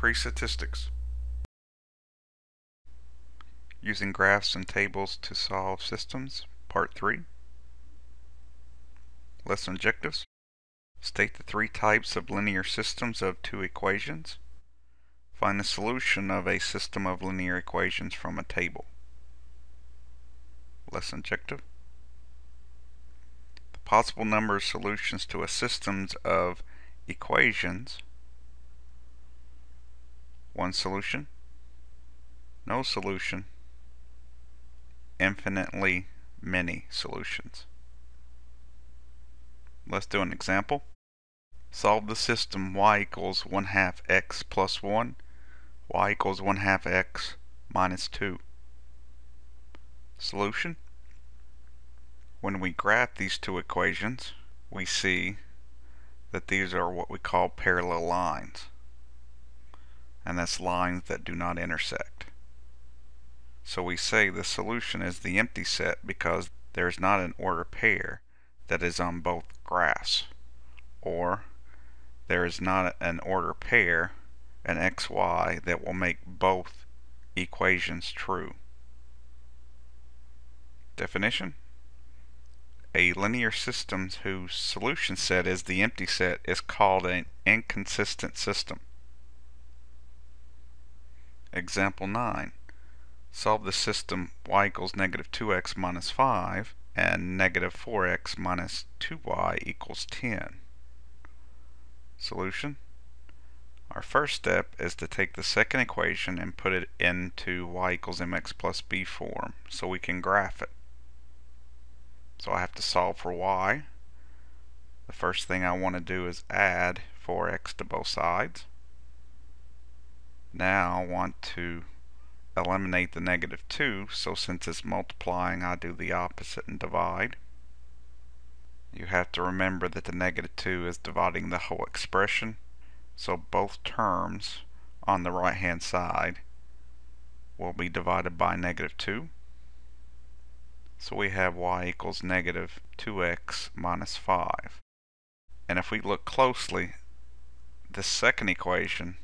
Pre-statistics Using graphs and tables to solve systems, Part 3 Lesson objectives State the three types of linear systems of two equations. Find the solution of a system of linear equations from a table. Lesson objective The possible number of solutions to a systems of equations one solution, no solution, infinitely many solutions. Let's do an example. Solve the system y equals 1 half x plus 1, y equals 1 half x minus 2. Solution. When we graph these two equations, we see that these are what we call parallel lines and that's lines that do not intersect. So we say the solution is the empty set because there is not an order pair that is on both graphs or there is not an order pair an xy that will make both equations true. Definition A linear system whose solution set is the empty set is called an inconsistent system. Example 9. Solve the system y equals negative 2x minus 5 and negative 4x minus 2y equals 10. Solution. Our first step is to take the second equation and put it into y equals mx plus b form so we can graph it. So I have to solve for y. The first thing I want to do is add 4x to both sides. Now I want to eliminate the negative 2, so since it's multiplying, I do the opposite and divide. You have to remember that the negative 2 is dividing the whole expression, so both terms on the right hand side will be divided by negative 2. So we have y equals negative 2x minus 5. And if we look closely, the second equation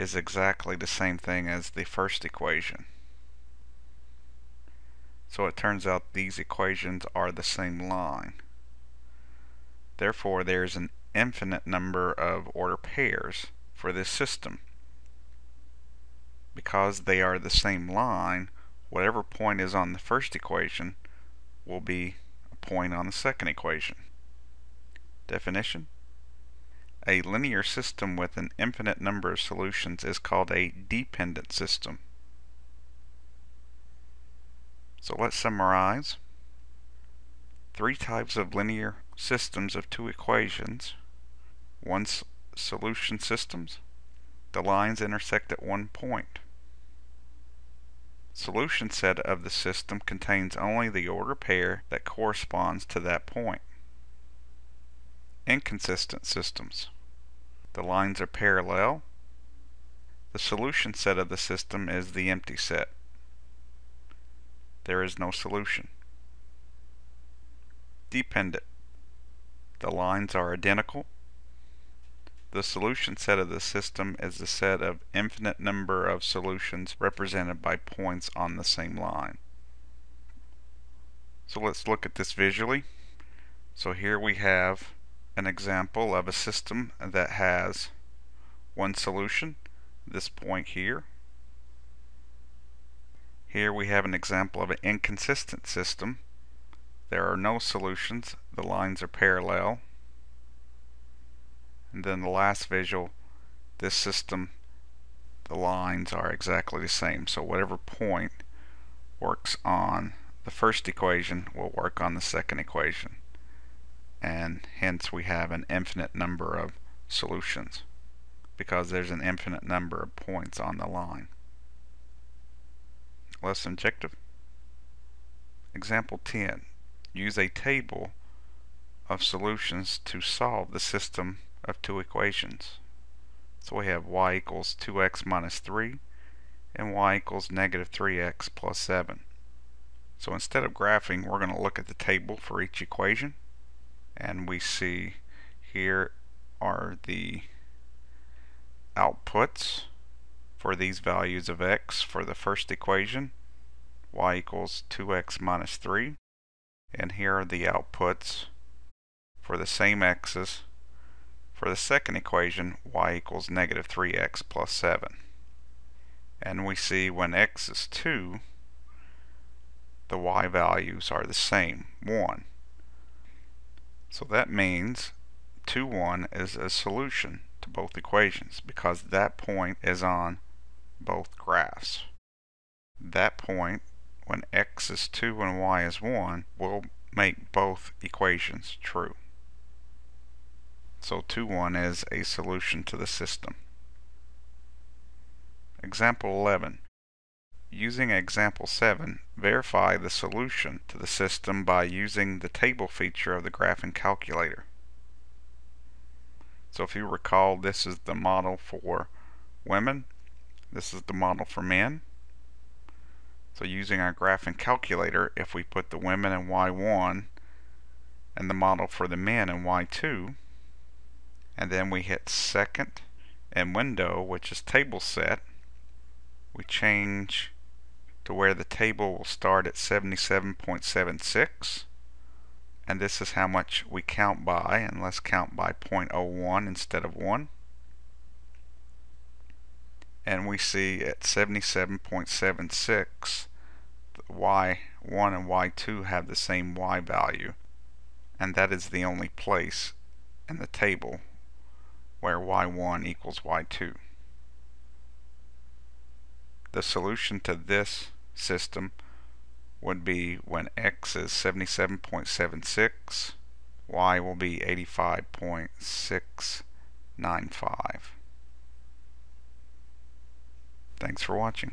is exactly the same thing as the first equation. So it turns out these equations are the same line. Therefore, there's an infinite number of order pairs for this system. Because they are the same line, whatever point is on the first equation will be a point on the second equation. Definition a linear system with an infinite number of solutions is called a dependent system. So let's summarize. Three types of linear systems of two equations. One solution systems. The lines intersect at one point. Solution set of the system contains only the order pair that corresponds to that point inconsistent systems. The lines are parallel. The solution set of the system is the empty set. There is no solution. Dependent. The lines are identical. The solution set of the system is the set of infinite number of solutions represented by points on the same line. So let's look at this visually. So here we have an example of a system that has one solution, this point here. Here we have an example of an inconsistent system. There are no solutions, the lines are parallel. And then the last visual, this system, the lines are exactly the same. So whatever point works on the first equation will work on the second equation and hence we have an infinite number of solutions because there's an infinite number of points on the line. Lesson objective. Example 10. Use a table of solutions to solve the system of two equations. So we have y equals 2x minus 3 and y equals negative 3x plus 7. So instead of graphing, we're going to look at the table for each equation and we see here are the outputs for these values of x for the first equation, y equals 2x minus 3. And here are the outputs for the same x's for the second equation, y equals negative 3x plus 7. And we see when x is 2, the y values are the same, 1. So that means 2, 1 is a solution to both equations because that point is on both graphs. That point, when x is 2 and y is 1, will make both equations true. So 2, 1 is a solution to the system. Example 11. Using example 7, verify the solution to the system by using the table feature of the graphing calculator. So if you recall, this is the model for women. This is the model for men. So using our graphing calculator, if we put the women in Y1 and the model for the men in Y2, and then we hit second and window which is table set we change to where the table will start at 77.76 and this is how much we count by and let's count by 0.01 instead of 1 and we see at 77.76 y1 and y2 have the same y value. And that is the only place in the table where y1 equals y2. The solution to this system would be when x is 77.76, y will be 85.695. Thanks for watching.